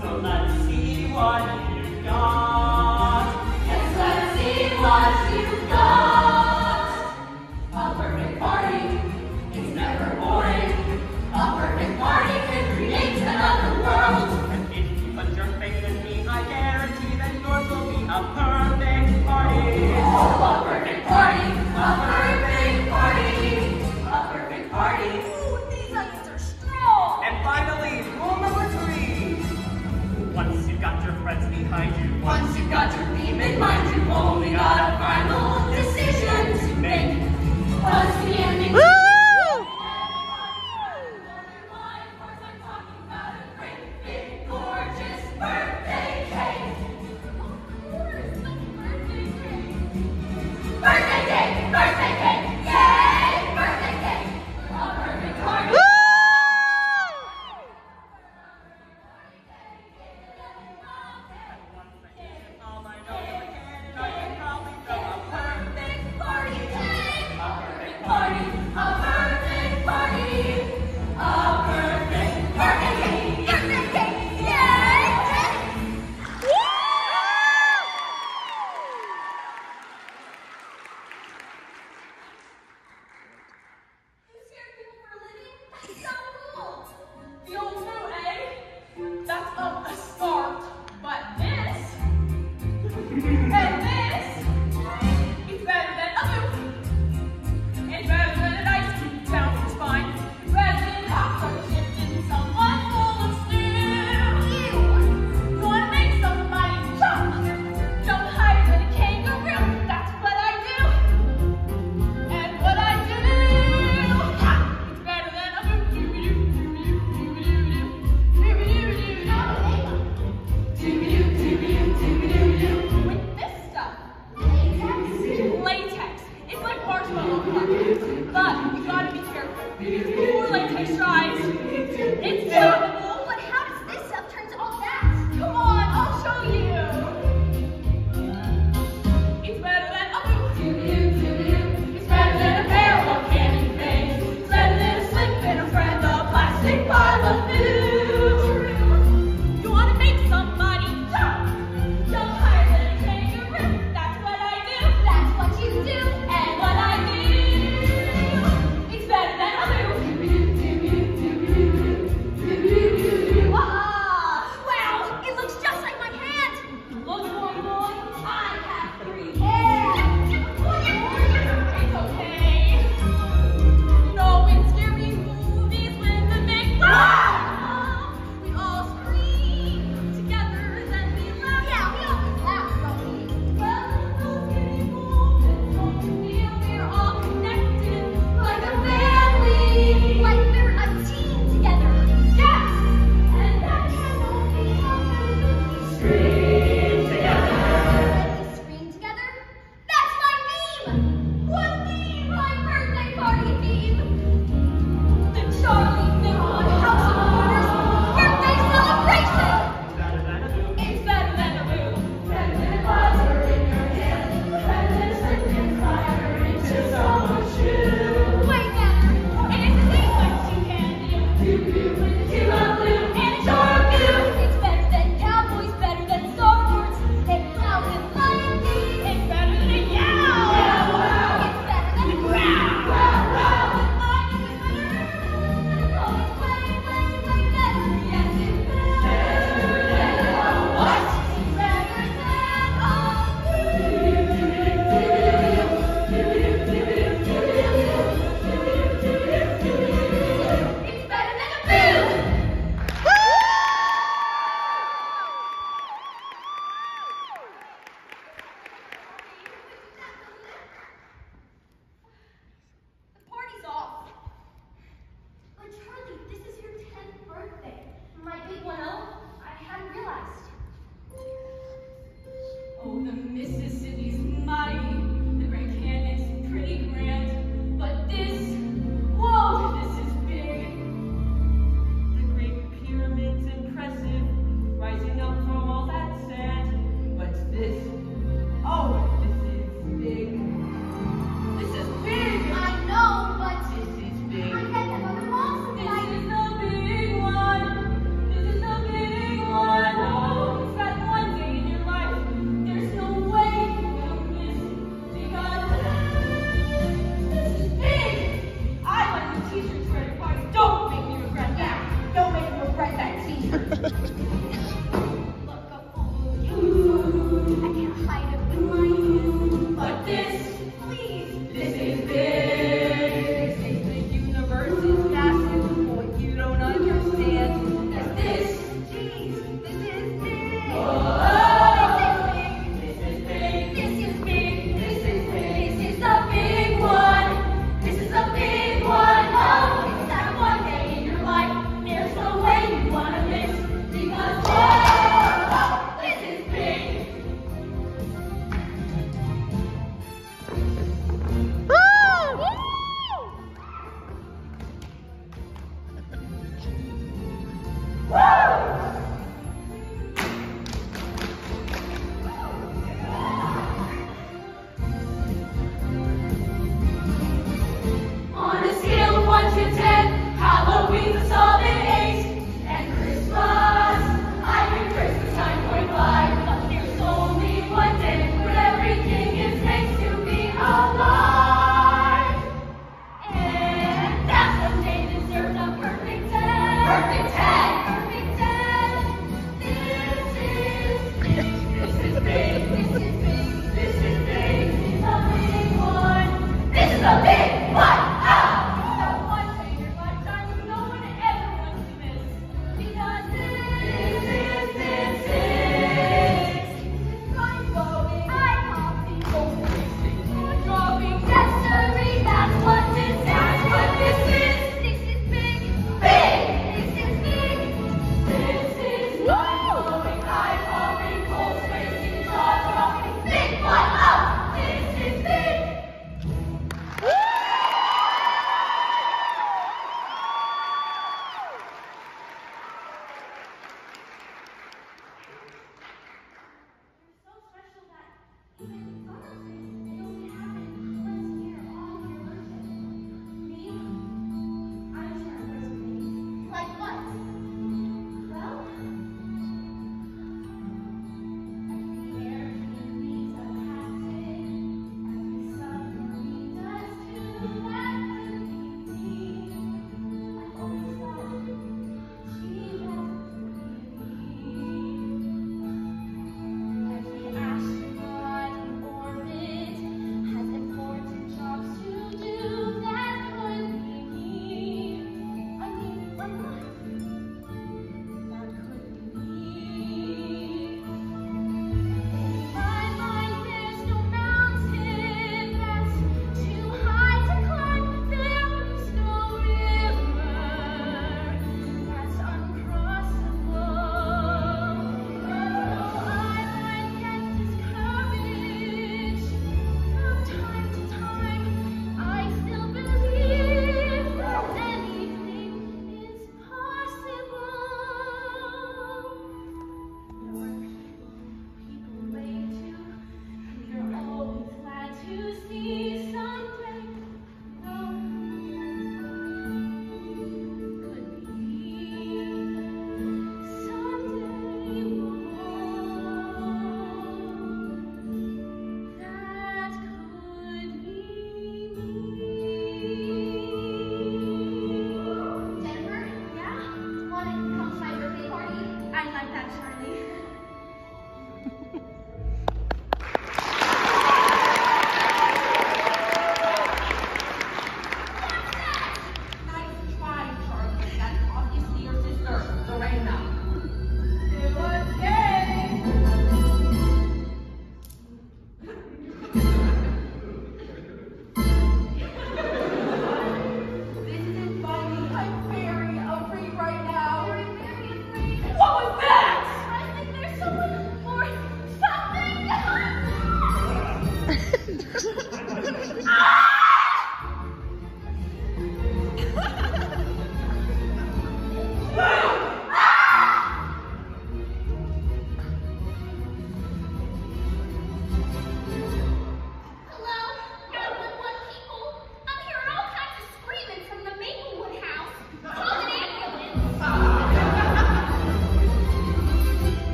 So let's see what you've got. Once you've got your friends behind you. Once you've got your beam in mind, you've only got a final